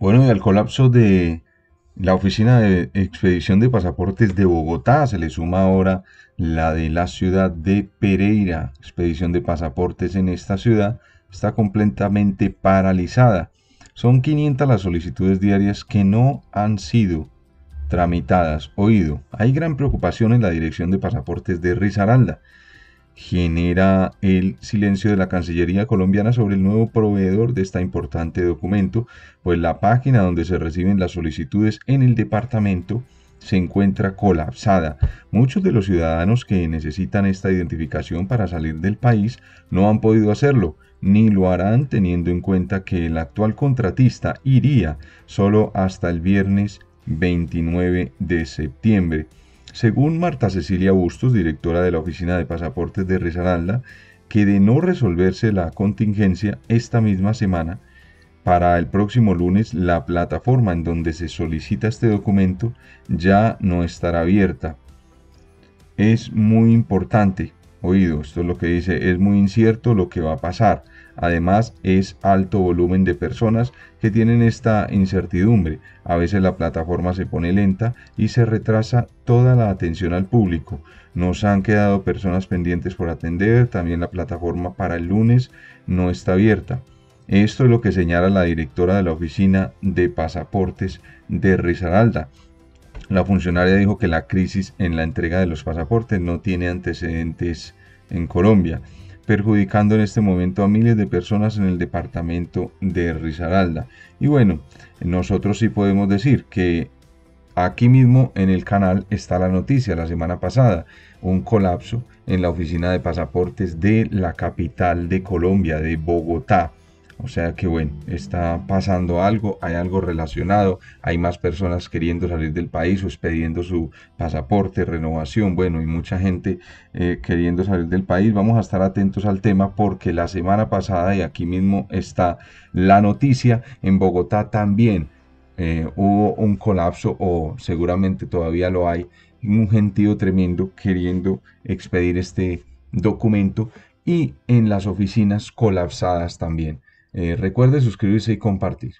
Bueno, y al colapso de la oficina de expedición de pasaportes de Bogotá se le suma ahora la de la ciudad de Pereira. Expedición de pasaportes en esta ciudad está completamente paralizada. Son 500 las solicitudes diarias que no han sido tramitadas. Oído, hay gran preocupación en la dirección de pasaportes de Risaralda genera el silencio de la Cancillería colombiana sobre el nuevo proveedor de este importante documento, pues la página donde se reciben las solicitudes en el departamento se encuentra colapsada. Muchos de los ciudadanos que necesitan esta identificación para salir del país no han podido hacerlo, ni lo harán teniendo en cuenta que el actual contratista iría solo hasta el viernes 29 de septiembre. Según Marta Cecilia Bustos, directora de la Oficina de Pasaportes de Risaralda, que de no resolverse la contingencia esta misma semana, para el próximo lunes la plataforma en donde se solicita este documento ya no estará abierta. Es muy importante, oído, esto es lo que dice, es muy incierto lo que va a pasar. Además, es alto volumen de personas que tienen esta incertidumbre. A veces la plataforma se pone lenta y se retrasa toda la atención al público. Nos han quedado personas pendientes por atender. También la plataforma para el lunes no está abierta. Esto es lo que señala la directora de la oficina de pasaportes de Risaralda. La funcionaria dijo que la crisis en la entrega de los pasaportes no tiene antecedentes en Colombia perjudicando en este momento a miles de personas en el departamento de Risaralda. Y bueno, nosotros sí podemos decir que aquí mismo en el canal está la noticia la semana pasada, un colapso en la oficina de pasaportes de la capital de Colombia, de Bogotá. O sea que bueno, está pasando algo, hay algo relacionado, hay más personas queriendo salir del país o expediendo su pasaporte, renovación, bueno, y mucha gente eh, queriendo salir del país. Vamos a estar atentos al tema porque la semana pasada, y aquí mismo está la noticia, en Bogotá también eh, hubo un colapso o seguramente todavía lo hay, un gentío tremendo queriendo expedir este documento y en las oficinas colapsadas también. Eh, recuerde suscribirse y compartir.